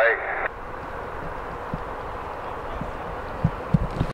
strike.